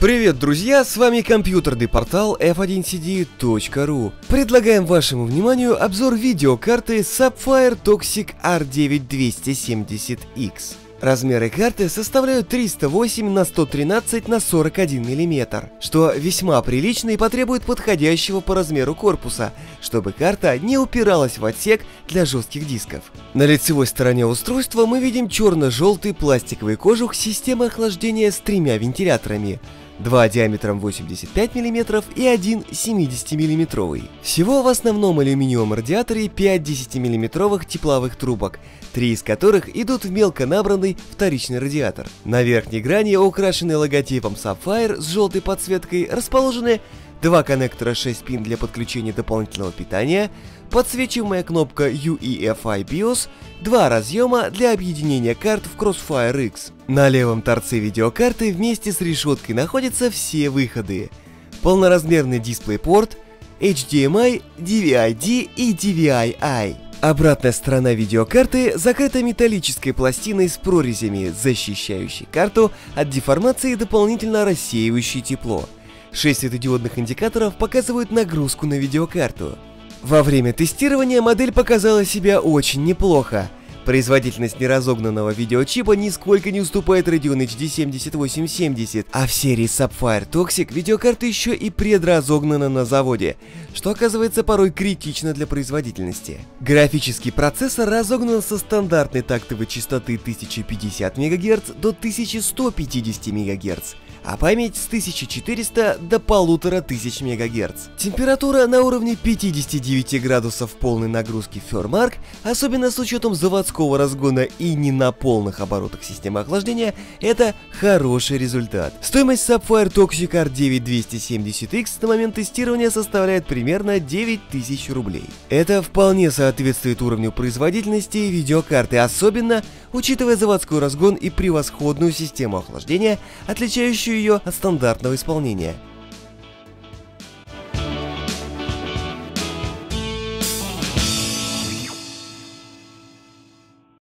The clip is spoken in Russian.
Привет, друзья, с вами компьютерный портал f1cd.ru. Предлагаем вашему вниманию обзор видеокарты Sapphire Toxic R9 270X. Размеры карты составляют 308 на 113 на 41 мм, что весьма прилично и потребует подходящего по размеру корпуса, чтобы карта не упиралась в отсек для жестких дисков. На лицевой стороне устройства мы видим черно-желтый пластиковый кожух системы охлаждения с тремя вентиляторами – два диаметром 85 мм и один 70 мм. Всего в основном алюминиевом радиаторе 5 10 мм тепловых трубок, три из которых идут в мелко набранный вторичный радиатор. На верхней грани, украшенной логотипом Sapphire с желтой подсветкой, расположены два коннектора 6 пин для подключения дополнительного питания, подсвечиваемая кнопка UEFI BIOS, два разъема для объединения карт в Crossfire X. На левом торце видеокарты вместе с решеткой находятся все выходы. Полноразмерный дисплей-порт, HDMI, DVI-D и DVI-I. Обратная сторона видеокарты закрыта металлической пластиной с прорезями, защищающей карту от деформации и дополнительно рассеивающей тепло. Шесть светодиодных индикаторов показывают нагрузку на видеокарту. Во время тестирования модель показала себя очень неплохо. Производительность неразогнанного видеочипа нисколько не уступает Radeon HD 7870, а в серии Sapphire Toxic видеокарта еще и предразогнана на заводе, что оказывается порой критично для производительности. Графический процессор разогнан со стандартной тактовой частоты 1050 МГц до 1150 МГц, а память с 1400 до 1500 МГц. Температура на уровне 59 градусов полной нагрузки Фермарк, особенно с учетом заводского разгона и не на полных оборотах системы охлаждения, это хороший результат. Стоимость Sapphire Toxic R9 270X на момент тестирования составляет примерно 9000 рублей. Это вполне соответствует уровню производительности видеокарты, особенно учитывая заводской разгон и превосходную систему охлаждения, отличающую ее от стандартного исполнения.